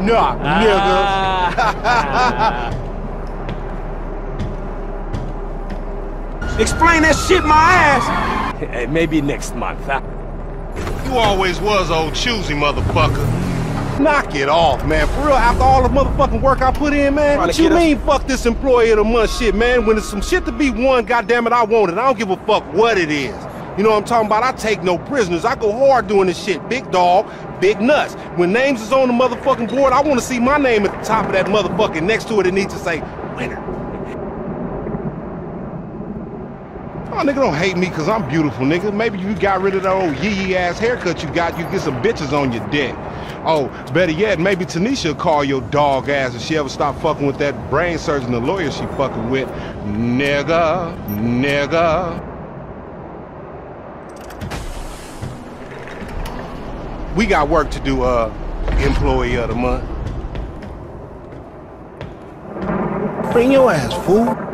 Nah, nigga. Ah. Explain that shit my ass. Hey, Maybe next month, huh? You always was old choosy, motherfucker. Knock it off, man. For real, after all the motherfucking work I put in, man. What you get us- mean, fuck this employee of the month shit, man? When there's some shit to be won, goddamn it, I want it. I don't give a fuck what it is. You know what I'm talking about? I take no prisoners. I go hard doing this shit. Big dog, big nuts. When names is on the motherfucking board, I want to see my name at the top of that motherfucking next to it. It needs to say winner. Oh, nigga, don't hate me because I'm beautiful, nigga. Maybe you got rid of that old yee-yee ass haircut you got, you get some bitches on your dick. Oh, better yet, maybe Tanisha will call your dog ass if she ever stop fucking with that brain surgeon, the lawyer she fucking with. Nigga, nigga. We got work to do, uh, employee of the month. Bring your ass, fool.